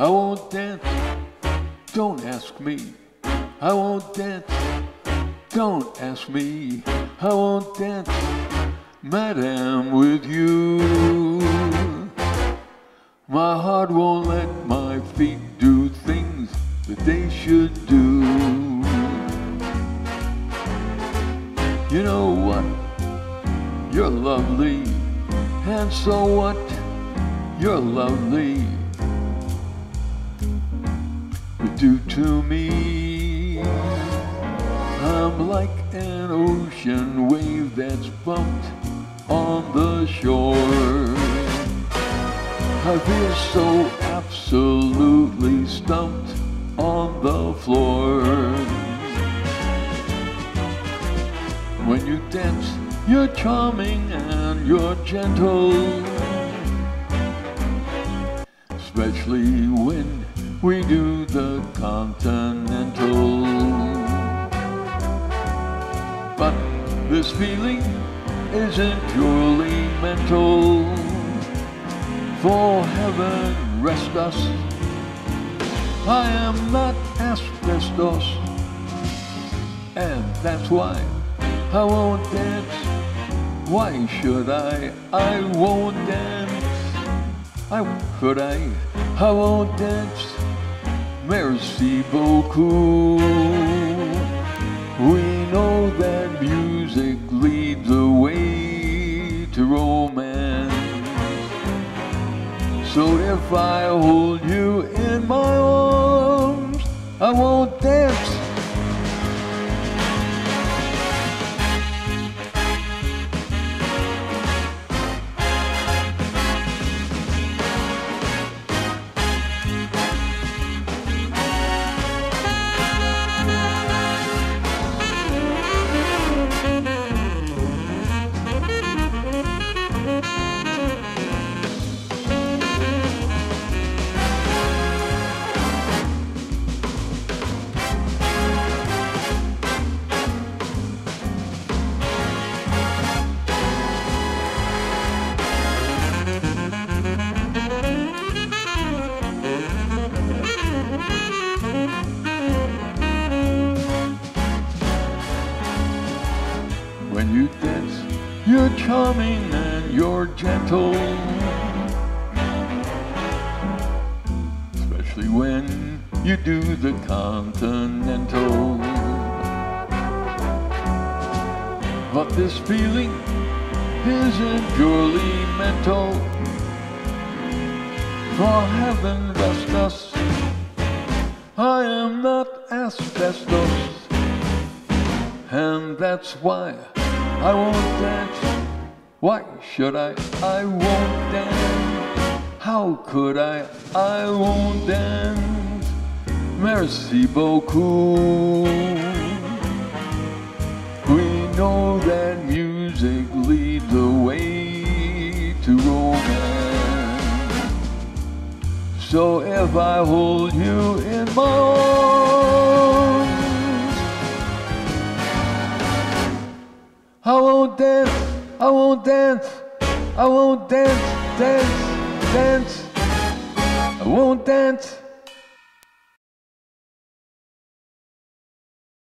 I won't dance. Don't ask me. I won't dance. Don't ask me. I won't dance, madam, with you. My heart won't let my feet do things that they should do. You know what? You're lovely. And so what? You're lovely. To me. I'm like an ocean wave that's bumped on the shore. I feel so absolutely stumped on the floor. When you dance, you're charming and you're gentle. Especially when we do the continental. But this feeling isn't purely mental. For heaven rest us. I am not asbestos. And that's why I won't dance. Why should I? I won't dance. I could I? I won't dance. Merci beaucoup. We know that music leads the way to romance. So if I hold you in my arms, I won't dance. When you dance, you're charming and you're gentle. Especially when you do the continental. But this feeling isn't purely mental. For heaven rest us, I am not asbestos. And that's why I won't dance. Why should I? I won't dance. How could I? I won't dance. Merci beaucoup. We know that music leads the way to romance. So if I hold you in my arms, I won't dance, I won't dance, I won't dance, dance, dance. I won't dance,